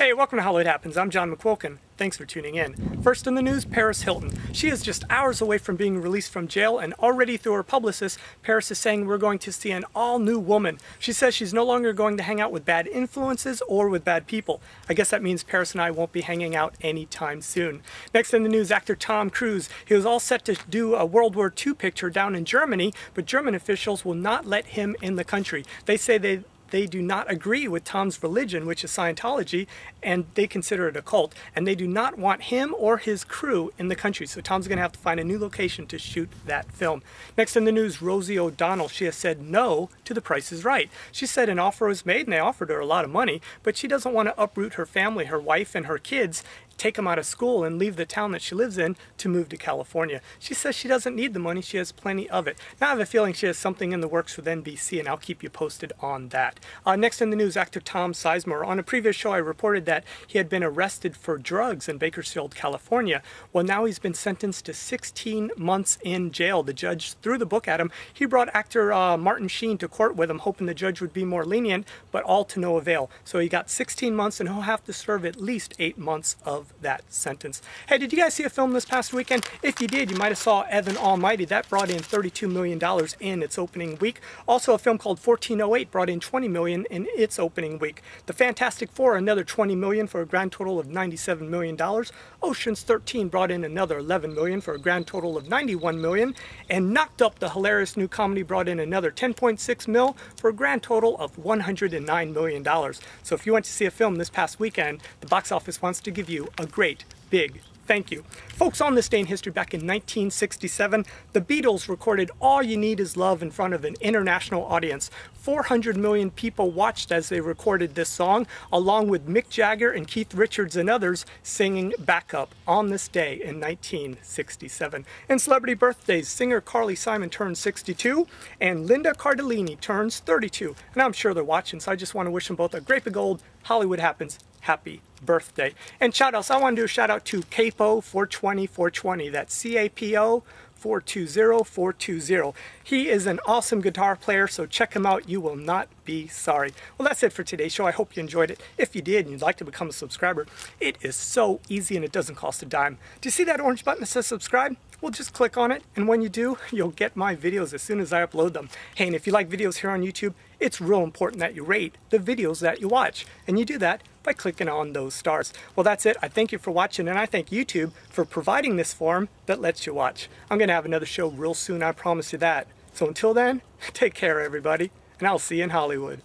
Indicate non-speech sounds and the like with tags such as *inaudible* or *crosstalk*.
Hey, welcome to Hollywood Happens. I'm John McQuilkin. Thanks for tuning in. First in the news, Paris Hilton. She is just hours away from being released from jail, and already through her publicist, Paris is saying we're going to see an all new woman. She says she's no longer going to hang out with bad influences or with bad people. I guess that means Paris and I won't be hanging out anytime soon. Next in the news, actor Tom Cruise. He was all set to do a World War II picture down in Germany, but German officials will not let him in the country. They say they they do not agree with Tom's religion, which is Scientology, and they consider it a cult, and they do not want him or his crew in the country. So Tom's going to have to find a new location to shoot that film. Next in the news, Rosie O'Donnell. She has said no to The Price is Right. She said an offer was made, and they offered her a lot of money, but she doesn't want to uproot her family, her wife, and her kids take them out of school and leave the town that she lives in to move to California. She says she doesn't need the money, she has plenty of it. Now I have a feeling she has something in the works with NBC and I'll keep you posted on that. Uh, next in the news, actor Tom Sizemore. On a previous show I reported that he had been arrested for drugs in Bakersfield, California. Well now he's been sentenced to 16 months in jail. The judge threw the book at him. He brought actor uh, Martin Sheen to court with him hoping the judge would be more lenient, but all to no avail. So he got 16 months and he'll have to serve at least 8 months that sentence. Hey, did you guys see a film this past weekend? If you did, you might have saw Evan Almighty. That brought in $32 million in its opening week. Also, a film called 1408 brought in 20 million in its opening week. The Fantastic Four, another 20 million for a grand total of $97 million. Ocean's 13 brought in another 11 million for a grand total of 91 million. And Knocked Up, the hilarious new comedy, brought in another 10.6 mil for a grand total of $109 million. So if you went to see a film this past weekend, the box office wants to give you a great big thank you. Folks, on this day in history back in 1967, the Beatles recorded All You Need Is Love in front of an international audience. 400 million people watched as they recorded this song, along with Mick Jagger and Keith Richards and others singing backup on this day in 1967. And celebrity birthdays, singer Carly Simon turns 62 and Linda Cardellini turns 32. And I'm sure they're watching, so I just want to wish them both a great big old Hollywood Happens happy birthday. And shout outs, I want to do a shout out to Capo 420 420. That's C A P O 420 420. He is an awesome guitar player, so check him out. You will not be sorry. Well, that's it for today's show. I hope you enjoyed it. If you did and you'd like to become a subscriber, it is so easy and it doesn't cost a dime. Do you see that orange button that says subscribe? Well, just click on it, and when you do, you'll get my videos as soon as I upload them. Hey, and if you like videos here on YouTube, it's real important that you rate the videos that you watch, and you do that by clicking on those stars. Well, that's it. I thank you for watching, and I thank YouTube for providing this forum that lets you watch. I'm going to have another show real soon, I promise you that. So until then, *laughs* take care, everybody, and I'll see you in Hollywood.